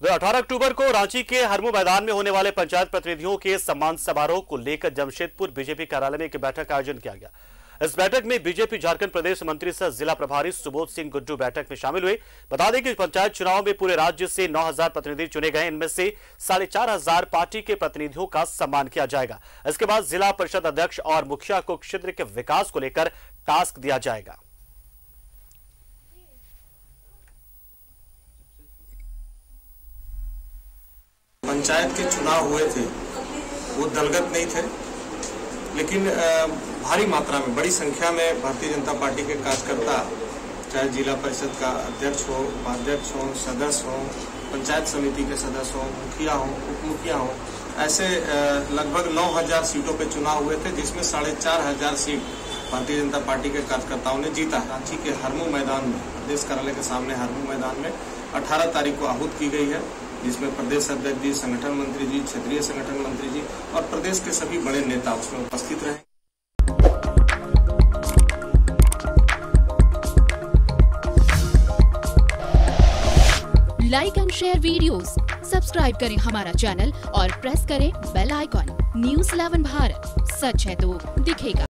अठारह अक्टूबर को रांची के हरमू मैदान में होने वाले पंचायत प्रतिनिधियों के सम्मान समारोह को लेकर जमशेदपुर बीजेपी कार्यालय में एक बैठक का आयोजन किया गया। इस बैठक में बीजेपी, झारखंड प्रदेश मंत्री सह जिला प्रभारी सुबोध सिंह गुड्डू बैठक में शामिल हुए। बता दें कि पंचायत चुनाव में पूरे राज्य से 9000 प्रतिनिधि चुने गए इनमें से साढ़े चार हज़ार पार्टी के प्रतिनिधियों का सम्मान किया जाएगा। इसके बाद जिला परिषद अध्यक्ष और मुखिया को क्षेत्र के विकास को लेकर टास्क दिया जाएगा। पंचायत के चुनाव हुए थे, वो दलगत नहीं थे, लेकिन भारी मात्रा में, बड़ी संख्या में भारतीय जनता पार्टी के कार्यकर्ता, चाहे जिला परिषद का अध्यक्ष हो, उपाध्यक्ष हो, सदस्य हो, पंचायत समिति के सदस्य हो, मुखिया हो उप मुखिया हो, ऐसे लगभग 9000 सीटों पर चुनाव हुए थे, जिसमें साढ़े चार हज़ार सीट भारतीय जनता पार्टी के कार्यकर्ताओं ने जीता। रांची के हरमू मैदान में प्रदेश कार्यालय के सामने हरमू मैदान में 18 तारीख को आहूत की गई है। जिसमें प्रदेश अध्यक्ष जी संगठन मंत्री जी क्षेत्रीय संगठन मंत्री जी और प्रदेश के सभी बड़े नेता उसमें उपस्थित रहे। Like and share videos, subscribe करें हमारा चैनल और प्रेस करें बेल आइकॉन न्यूज़ 11 भारत. सच है तो दिखेगा।